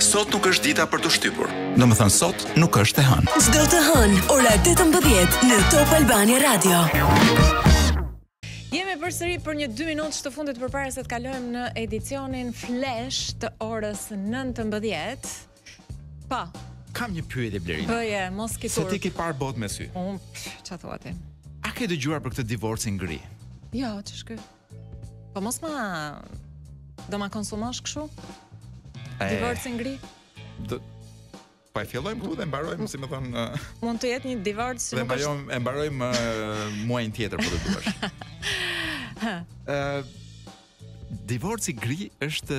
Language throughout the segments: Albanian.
Sot nuk është dita për të shtypur. Domethënë sot nuk është e hënë. Çdo të hënë, ora 18 në Top Albania Radio. Jemi përsëri për një 2 minutë që të fundit përpara se të kalojmë në edicionin flash të orës 19. Pa. Po. Kam një pyetje Blerin. Bëje, mos ki turp. Se ti ke parë botë me sy. Unë, ç'thua ti? A ke dëgjuar për këtë divorcin gri? Jo, ç'është? Po mos ma do ma konsumosh kështu? Divorcin gri? Do Po e fillojmë këtu dhe mbarojmë, domethënë, uh, mund të jetë një divorc që nuk është. Ne e mbarojmë uh, muajin tjetër për po të duash. Ë uh, Divorci gri është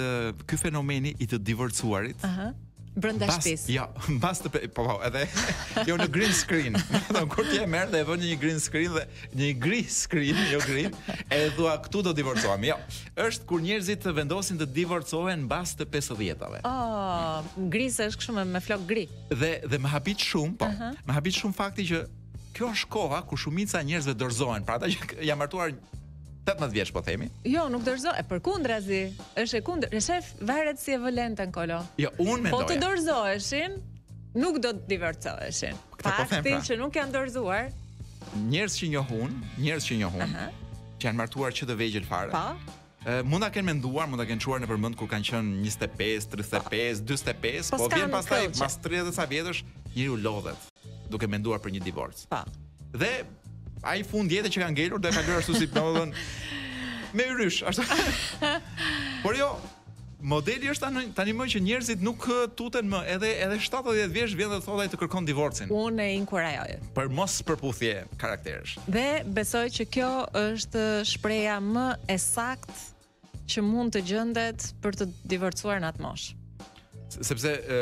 ky fenomeni i të divorcuarit. Aha. Uh -huh. brenda shtëpisë. Jo, mbas të, po po, edhe jo në green screen. Do kur ti e merr dhe e vë në një green screen dhe një gri screen, jo green, dhe thua këtu do divorcohemi. Jo, është kur njerëzit vendosin të divorcohen mbas të 50-tave. Oh, gri se është kështu me, me flok gri. Dhe dhe më habit shumë, po. Uh -huh. Më habit shumë fakti që Kjo është koha kur shumica e njerëzve dorëzohen, pra ata që janë martuar 18 vjeç po themi. Jo, nuk dorëzohen, përkundrazi. Është e kundër, e shef varet si e vë lenten kolo. Jo, unë mendoj. Po të dorëzoheshin, nuk do të divorcoheshin. Po pra. Fakti pra. që nuk janë dorëzuar. Njerëz që njoh unë, njerëz që njoh unë, uh -huh. që janë martuar që të vegjël fare. Po. Mund ta kenë menduar, mund ta kenë çuar nëpër mend kur kanë qenë 25, 35, 45, po vjen pastaj pas 30 e sa vjetësh, njeriu lodhet duke menduar për një divorc. Pa. Po. Dhe ai fund jetë që ka ngelur do e kalojë ashtu si domethënë me yrysh, ashtu. Por jo, Modeli është tani më që njerëzit nuk tuten më, edhe edhe shtatëdhjetë vjeç vjen dhe thotë ai të kërkon divorcin. Unë e inkurajoj. Për mospërputhje karakteresh. Dhe besoj që kjo është shprehja më e saktë që mund të gjendet për t'u divorcuar në atë moshë. Sepse ë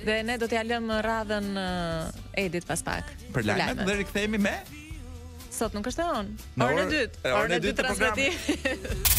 Dhe ne do t'ia lëmë radhën uh, Edit pas pak. Për lajmet dhe rikthehemi me Sot nuk është e hënë. Orën e dytë, orën e dytë transmetim.